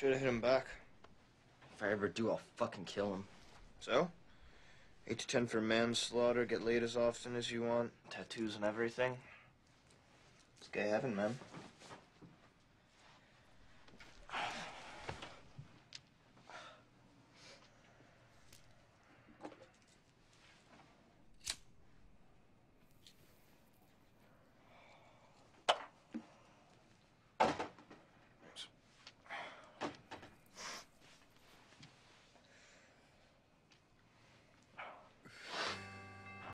Should have hit him back. If I ever do, I'll fucking kill him. So? 8 to 10 for manslaughter, get laid as often as you want. Tattoos and everything. It's gay heaven, man.